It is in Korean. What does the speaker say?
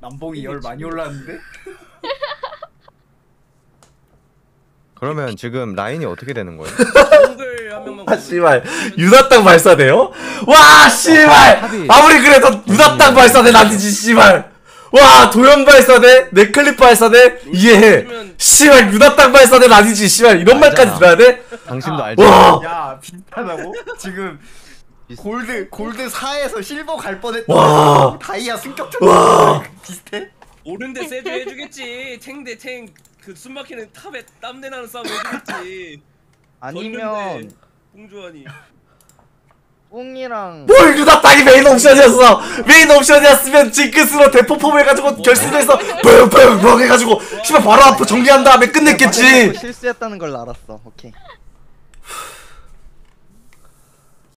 남봉이 열 많이 올랐는데? 그러면 지금 라인이 어떻게 되는 거예요? 정글 한 명만 아 씨발 유나땅 발사돼요? 와 씨발 합의. 아무리 그래도 유나땅 발사돼 아니지 씨발 와 도연 발사돼 네클립 발사돼 이해해 씨발 유나땅 발사돼 아니지 씨발 이런 말까지 알잖아. 들어야 돼? 당신도 알죠? 와 야 비슷하다고? 지금 골드 골드 4에서 실버 갈 와. 뻔했다 다이아 승격전 와. 비슷해? 오른데 세주 해주겠지 탱대 탱 그 숨막히는 탑에 땀내 나는 싸움 해주겠지 아니면 공주환이 뿡이랑 뭘 유나땅이 메인 옵션이었어 메인 옵션이었으면 징크스로 대포폼 해가지고 결승에서 뻥뻥뻥 해가지고 씨발 바로 앞으로 정리한 다음에 끝냈겠지 실수했다는 걸 알았어. 오케이.